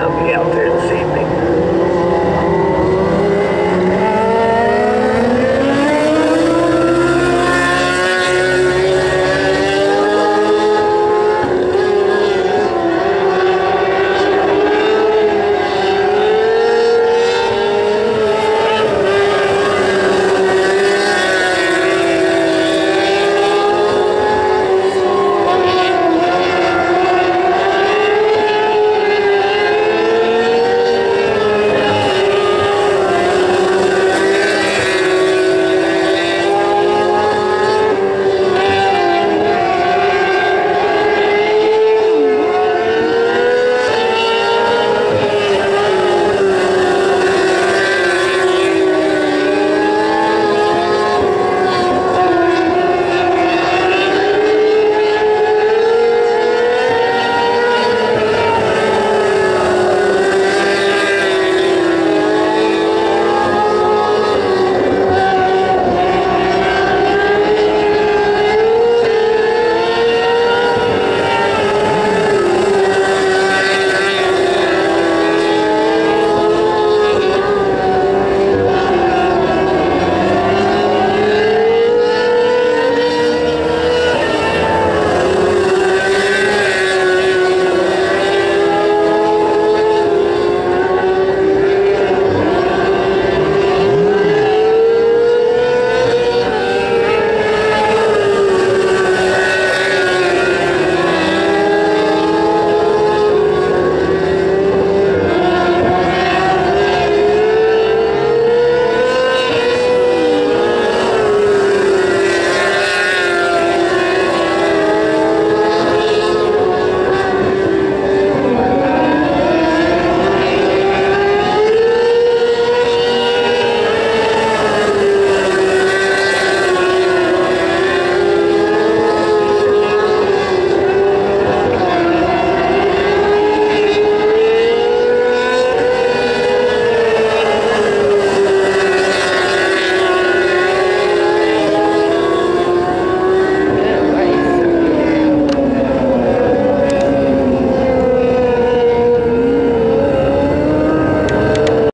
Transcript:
I'll be out there.